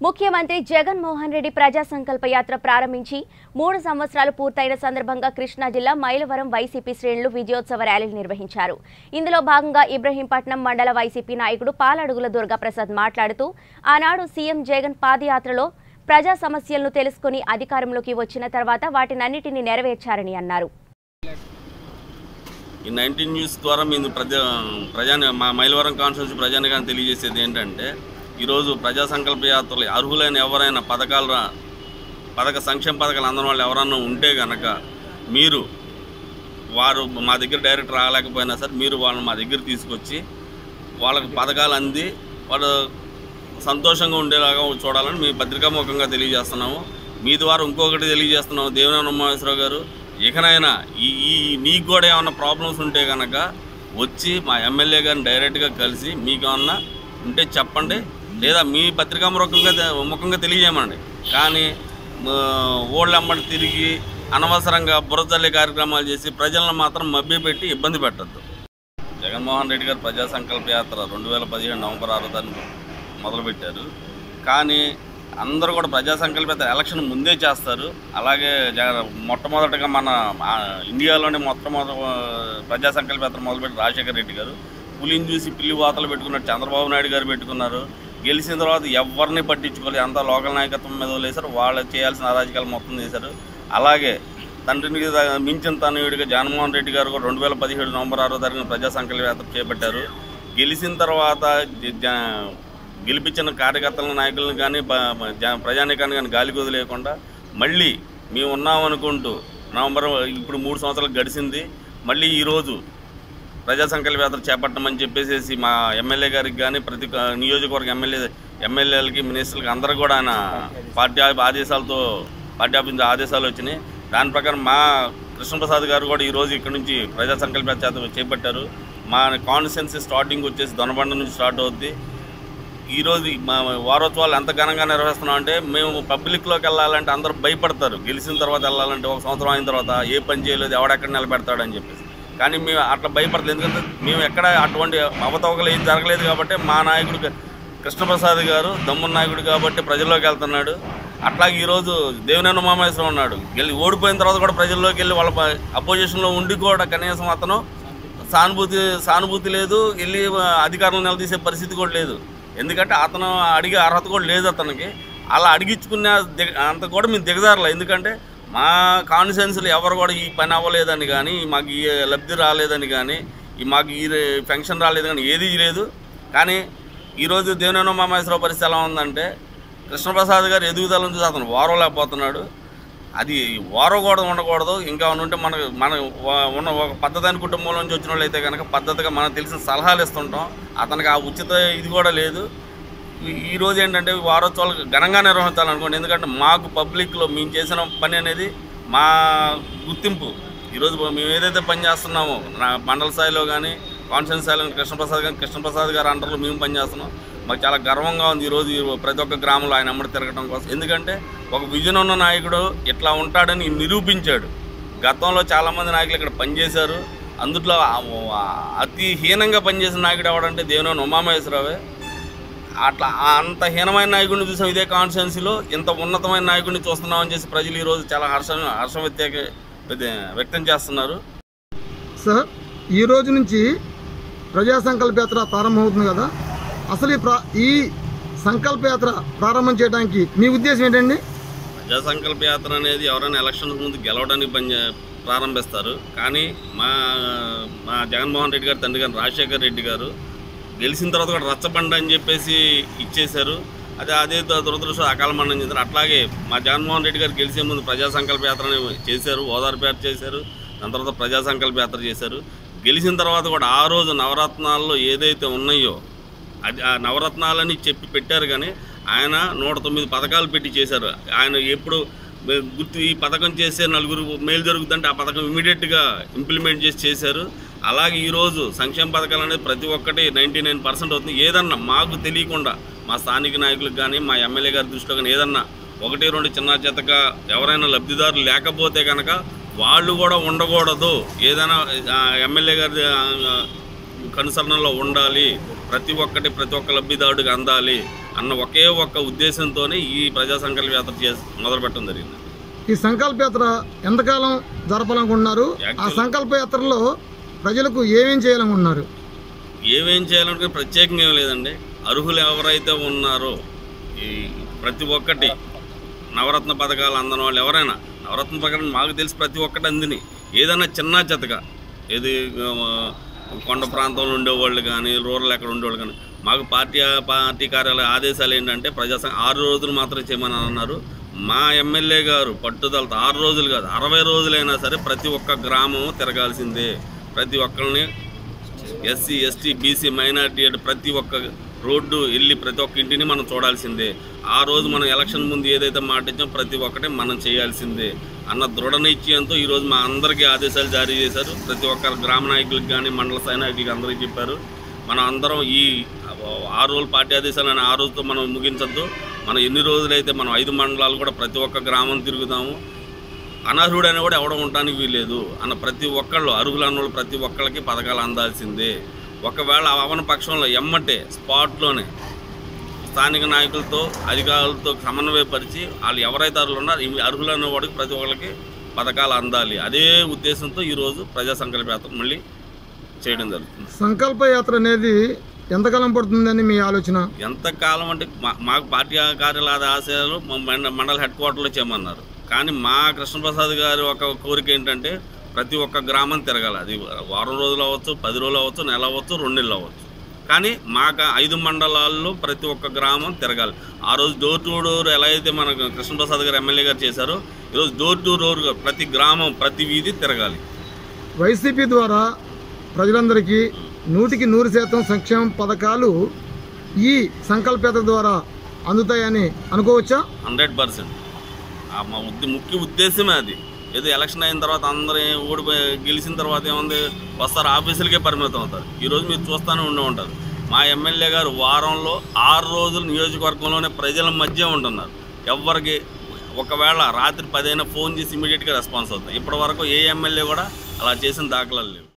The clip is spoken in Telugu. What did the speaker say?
ముఖ్యమంత్రి జగన్మోహన్ రెడ్డి ప్రజా సంకల్ప యాత్ర ప్రారంభించి మూడు సంవత్సరాలు పూర్తయిన సందర్భంగా కృష్ణా జిల్లా మైలవరం వైసీపీ శ్రేణులు విజయోత్సవ ర్యాలీలు నిర్వహించారు. ఇందులో భాగంగా ఇబ్రహీంపట్నం మండల వైసీపీ నాయకుడు పాలడుగుల దుర్గాప్రసాద్ మాట్లాడుతూ ఆనాడు సీఎం జగన్ పాదయాత్రలో ప్రజా సమస్యలను తెలుసుకుని అధికారంలోకి వచ్చిన తర్వాత వాటినన్నిటిని నెరవేర్చారని అన్నారు. ఈ నైన్టీన్ న్యూస్ ద్వారా మేము ప్రజా ప్రజా మా మైలవరం కాన్స్టిట్యూన్సీ ప్రజానికాన్ని తెలియజేసేది ఏంటంటే ఈరోజు ప్రజా సంకల్ప యాత్రలు అర్హులైన ఎవరైనా పథకాలు రా- పథక సంక్షేమ పథకాలు అందని వాళ్ళు ఎవరన్నా ఉంటే కనుక మీరు వారు మా దగ్గర డైరెక్ట్ రాలేకపోయినా సరే మీరు వాళ్ళని మా దగ్గర తీసుకొచ్చి వాళ్ళకి పథకాలు అంది వాళ్ళు సంతోషంగా ఉండేలాగా చూడాలని మీ పత్రికాముఖంగా తెలియజేస్తున్నాము. మీ ద్వారా ఇంకొకటి తెలియజేస్తున్నాము దేవినేని ఉమామేశ్వరరావు గారు. ఇకనైనా ఈ ఈ మీకు కూడా ఏమైనా ప్రాబ్లమ్స్ ఉంటే కనుక వచ్చి మా ఎమ్మెల్యే గారిని డైరెక్ట్గా కలిసి మీకు ఏమన్నా ఉంటే చెప్పండి. లేదా మీ పత్రికా ముఖంగా ముఖంగా తెలియజేయమండి. కానీ ఓళ్ళమ్మడి తిరిగి అనవసరంగా బురదల్లి కార్యక్రమాలు చేసి ప్రజలను మాత్రం మభ్యపెట్టి ఇబ్బంది పెట్టద్దు. జగన్మోహన్ రెడ్డి గారు ప్రజా సంకల్ప యాత్ర రెండు వేల పదిహేడు నవంబర్ ఆరో తారీఖు మొదలుపెట్టారు. కానీ అందరూ కూడా ప్రజా సంకల్ప యాత్ర ఎలక్షన్ ముందే చేస్తారు. అలాగే జగ మొట్టమొదటిగా మన ఇండియాలోనే మొట్టమొదటి ప్రజా సంకల్ప యాత్ర మొదలుపెట్టి రాజశేఖర రెడ్డి గారు. పులిని చూసి పిల్లి వాతలు పెట్టుకున్నారు చంద్రబాబు నాయుడు గారు పెట్టుకున్నారు. గెలిచిన తర్వాత ఎవరిని పట్టించుకోలేదు అంతా లోకల్ నాయకత్వం మీద వదిలేశారు వాళ్ళు చేయాల్సిన అరాజకాలు మొత్తం చేశారు. అలాగే తండ్రిని మించిన తనయుడిగా జగన్మోహన్ రెడ్డి గారు కూడా రెండు వేల పదిహేడు నవంబర్ ఆరో తారీఖున ప్రజా సంకల్ప యాత్ర చేపట్టారు. గెలిచిన తర్వాత జ- గెలిపించిన కార్యకర్తల నాయకులను కానీ ప్రజానీకాన్ని కానీ గాలికొది వదిలేయకుండా మళ్ళీ మేము ఉన్నామనుకుంటూ నవంబర్ ఇప్పుడు మూడు సంవత్సరాలు గడిచింది. మళ్ళీ ఈరోజు ప్రజా సంకల్ప యాత్ర చేపట్టమని చెప్పేసి మా ఎమ్మెల్యే గారికి కానీ ప్రతి నియోజకవర్గ ఎమ్మెల్యే ఎమ్మెల్యేలకి మినిస్టర్లకి అందరూ కూడా ఆయన పార్టీ ఆదేశాలతో పార్టీ ఆఫీస్ ఆదేశాలు వచ్చినాయి. దాని ప్రకారం మా కృష్ణప్రసాద్ గారు కూడా ఈరోజు ఇక్కడ నుంచి ప్రజా సంకల్ప యాత్ర చేపట్టారు. మా కాన్స్టిట్యున్సీ స్టార్టింగ్ వచ్చేసి దొనబండ నుంచి స్టార్ట్ అవుద్ది. ఈరోజు మా వారోత్సవాలు ఎంత ఘనంగా నిర్వహిస్తున్నాం అంటే మేము పబ్లిక్లోకి వెళ్ళాలంటే అందరూ భయపడతారు. గెలిచిన తర్వాత వెళ్ళాలంటే ఒక సంవత్సరం అయిన తర్వాత ఏ పని చేయలేదు ఎవడెక్కడ నిలబెడతాడని చెప్పేసి. కానీ మేము అట్లా భయపడలేదు. ఎందుకంటే మేము ఎక్కడ అటువంటి అవతవకలు ఏం జరగలేదు కాబట్టి మా నాయకుడు కృష్ణప్రసాద్ గారు దమ్మున్న నాయకుడు కాబట్టి ప్రజల్లోకి వెళ్తున్నాడు. అట్లాగే ఈరోజు దేవినేని ఉమామేశ్వరం ఉన్నాడు. వెళ్ళి ఓడిపోయిన తర్వాత కూడా ప్రజల్లోకి వెళ్ళి వాళ్ళ అపోజిషన్లో ఉండి కూడా కనీసం అతను సానుభూతి సానుభూతి లేదు. వెళ్ళి అధికారులు నిలదీసే పరిస్థితి కూడా లేదు. ఎందుకంటే అతను అడిగే అర్హత కూడా లేదు అతనికి. అలా అడిగించుకునే అంత కూడా మేము దిగజారలే. ఎందుకంటే మా కాన్స్టిట్యున్సీలు ఎవరు కూడా ఈ పని అవ్వలేదని కానీ మాకు ఈ లబ్ధి రాలేదని కానీ ఈ మాకు ఈ పెన్షన్ రాలేదు కానీ ఏది లేదు. కానీ ఈరోజు దేవనేనో మామేశ్వరరావు పరిస్థితి ఎలా ఉందంటే కృష్ణప్రసాద్ గారు ఎదుగుదలను చూసి అతను ఓరవలేకపోతున్నాడు అది వారకూడదు ఉండకూడదు. ఇంకా ఉంటే మన మన ఉన్న ఒక పద్ధతి కుటుంబం నుంచి వచ్చిన వాళ్ళు అయితే కనుక పద్ధతిగా మనకు తెలిసిన సలహాలు ఇస్తుంటాం. అతనికి ఆ ఉచిత ఇది కూడా లేదు. ఈ- రోజు ఏంటంటే వారోత్సవాలు ఘనంగా నిర్వహించాలనుకోండి ఎందుకంటే మాకు పబ్లిక్లో మేము చేసిన పని అనేది మా గుర్తింపు. ఈరోజు మేము ఏదైతే పని చేస్తున్నామో నా మండల స్థాయిలో కానీ కాన్ఫరెన్స్ స్థాయిలో కృష్ణప్రసాద్ కానీ కృష్ణప్రసాద్ గారు అండర్లో మేము పనిచేస్తున్నాం మాకు చాలా గర్వంగా ఉంది ఈరోజు ప్రతి ఒక్క గ్రామంలో ఆయన అమ్మడి తిరగడం కోసం. ఎందుకంటే ఒక విజన్ ఉన్న నాయకుడు ఇట్లా ఉంటాడని నిరూపించాడు. గతంలో చాలామంది నాయకులు ఇక్కడ పనిచేశారు అందుట్లో అతి హీనంగా పనిచేసిన నాయకుడు ఎవడంటే దేవినేని ఉమామహేశ్వరరావే. అట్లా అంత హీనమైన నాయకుడిని చూసాం ఇదే కాన్స్టిట్యున్సీలో. ఇంత ఉన్నతమైన నాయకుడిని చూస్తున్నామని చేసి ప్రజలు ఈరోజు చాలా హర్షం హర్షం వ్యక్త వ్యక్తం చేస్తున్నారు. సార్ ఈ రోజు నుంచి ప్రజా సంకల్ప యాత్ర ప్రారంభమవుతుంది కదా? అసలు ఈ ప్రా ఈ సంకల్ప యాత్ర ప్రారంభం చేయడానికి మీ ఉద్దేశం ఏంటండి? ప్రజా సంకల్ప యాత్ర అనేది ఎవరైనా ఎలక్షన్స్ ముందు గెలవడానికి పని ప్రారంభిస్తారు. కానీ మా మా జగన్మోహన్ రెడ్డి గారు తండ్రి గారు రాజశేఖర్ రెడ్డి గారు గెలిచిన తర్వాత కూడా రచ్చబండ అని చెప్పేసి ఇచ్చేశారు. అదే అదే దురదృష్టం అకాల మరణం చెందారు అట్లాగే మా జగన్మోహన్ రెడ్డి గారు గెలిచే ముందు ప్రజా సంకల్ప యాత్రని చేశారు ఓదార్పు యాత్ర చేశారు దాని తర్వాత ప్రజా సంకల్ప యాత్ర చేశారు. గెలిచిన తర్వాత కూడా ఆ రోజు నవరత్నాల్లో ఏదైతే ఉన్నాయో అది ఆ నవరత్నాలని చెప్పి పెట్టారు కానీ ఆయన నూట తొమ్మిది పథకాలు పెట్టి చేశారు. ఆయన ఎప్పుడు గుర్తు ఈ పథకం చేస్తే నలుగురు మేలు జరుగుతుందంటే ఆ పథకం ఇమీడియట్గా ఇంప్లిమెంట్ చేసి చేశారు. అలాగే ఈరోజు సంక్షేమ పథకాలు అనేది ప్రతి ఒక్కటి నైంటీ నైన్ పర్సెంట్ అవుతుంది. ఏదన్నా మాకు తెలియకుండా మా స్థానిక నాయకులకు కానీ మా ఎమ్మెల్యే గారి దృష్టిలో కానీ ఏదన్నా ఒకటి రెండు చిన్న చేతగా ఎవరైనా లబ్ధిదారులు లేకపోతే కనుక వాళ్ళు కూడా ఉండకూడదు. ఏదైనా ఎమ్మెల్యే గారి కనుసరణలో ఉండాలి. ప్రతి ఒక్కటి ప్రతి ఒక్క లబ్ధిదారుడికి అందాలి అన్న ఒకే ఒక్క ఉద్దేశంతోనే ఈ ప్రజా సంకల్ప యాత్ర చేసి మొదలుపెట్టడం జరిగింది. ఈ సంకల్ప యాత్ర ఎంతకాలం జరపాలనుకుంటున్నారు? ఆ సంకల్ప యాత్రలో ప్రజలకు ఏమేం చేయాలనుకున్నారు ఏమేం చేయాలంటే ప్రత్యేకంగా ఏం లేదండి. అర్హులు ఎవరైతే ఉన్నారో ఈ ప్రతి ఒక్కటి నవరత్న పథకాలు అందని వాళ్ళు ఎవరైనా నవరత్న పథకాలు మాకు తెలిసి ప్రతి ఒక్కటి అందిని. ఏదైనా చిన్న చెత్తగా ఏది కొండ ప్రాంతంలో ఉండేవాళ్ళు కానీ రూరల్ ఎక్కడ ఉండేవాళ్ళు కానీ మాకు పార్టీ పార్టీ కార్యాలయ ఆదేశాలు ఏంటంటే ప్రజాసం ఆరు రోజులు మాత్రం చేయమని అన్నారు. మా ఎమ్మెల్యే గారు పట్టుదలతో ఆరు రోజులు కాదు అరవై రోజులైనా సరే ప్రతి ఒక్క గ్రామం తిరగాల్సిందే. ప్రతి ఒక్కరిని ఎస్సీ ఎస్టీ బీసీ మైనార్టీ అంటే ప్రతి ఒక్క రోడ్డు వెళ్ళి ప్రతి ఒక్క ఇంటిని మనం చూడాల్సిందే. ఆ రోజు మనం ఎలక్షన్ ముందు ఏదైతే మాట ఇచ్చామో ప్రతి ఒక్కటి మనం చేయాల్సిందే. అన్న దృఢ నిశ్చయంతో ఈరోజు మా అందరికీ ఆదేశాలు జారీ చేశారు. ప్రతి ఒక్క గ్రామ నాయకులకు కానీ మండల స్థాయి నాయకులకి అందరికీ చెప్పారు. మనం అందరం ఈ ఆరు రోజులు పార్టీ ఆదేశాలు అనే ఆ రోజుతో మనం ముగించద్దు. మనం ఎన్ని రోజులైతే మనం ఐదు మండలాలు కూడా ప్రతి ఒక్క గ్రామం తిరుగుతాము అనర్హుడు అని కూడా ఎవడం ఉండడానికి వీల్లేదు అన్న ప్రతి ఒక్కళ్ళు అర్హులు అన్నోళ్ళు ప్రతి ఒక్కళ్ళకి పథకాలు అందాల్సిందే. ఒకవేళ అవన పక్షంలో ఎమ్మటే స్పాట్లోనే స్థానిక నాయకులతో అధికారులతో సమన్వయపరిచి వాళ్ళు ఎవరైతే అర్హులు ఉన్నారో ఈ అర్హులు అనే వాడికి ప్రతి ఒక్కరికి పథకాలు అందాలి. అదే ఉద్దేశంతో ఈరోజు ప్రజా సంకల్ప యాత్ర మళ్ళీ చేయడం జరుగుతుంది. సంకల్ప యాత్ర అనేది ఎంతకాలం పడుతుందని మీ ఆలోచన? ఎంతకాలం అంటే మా- మాకు పార్టీ కార్యాలయ ఆశయాలు మండల హెడ్ క్వార్టర్లో చేయమన్నారు. కానీ మా కృష్ణప్రసాద్ గారి ఒక కోరిక ఏంటంటే ప్రతి ఒక్క గ్రామం తిరగాలి. అది వారం రోజులు అవ్వచ్చు పది రోజులు అవ్వచ్చు నెల అవ్వచ్చు రెండు నెలలు అవ్వచ్చు. కానీ మాకు ఐదు మండలాల్లో ప్రతి ఒక్క గ్రామం తిరగాలి. ఆ రోజు డోర్ టు డోర్ ఎలా అయితే మన కృష్ణప్రసాద్ గారు ఎమ్మెల్యే గారు చేశారో ఈరోజు డోర్ టు డోర్ ప్రతి గ్రామం ప్రతి వీధి తిరగాలి. వైసీపీ ద్వారా ప్రజలందరికీ నూటికి నూరు శాతం సంక్షేమ పథకాలు ఈ సంకల్ప యాత్ర ద్వారా అందుతాయని అనుకోవచ్చా? Hundred percent. మా ఉద్ద ముఖ్య ఉద్దేశమే అది. ఏదో ఎలక్షన్ అయిన తర్వాత అందరూ ఓడిపోయి గెలిచిన తర్వాత ఏముంది వస్తారు ఆఫీసులకే పరిమితం అవుతారు. ఈరోజు మీరు చూస్తూనే ఉండే ఉంటారు. మా ఎమ్మెల్యే గారు వారంలో ఆరు రోజులు నియోజకవర్గంలోనే ప్రజల మధ్య ఉంటున్నారు. ఎవరికి ఒకవేళ రాత్రి పదైనా ఫోన్ చేసి ఇమీడియట్గా రెస్పాన్స్ అవుతాయి. ఇప్పటి వరకు ఏ ఎమ్మెల్యే కూడా అలా చేసిన దాఖలాలు లేవు.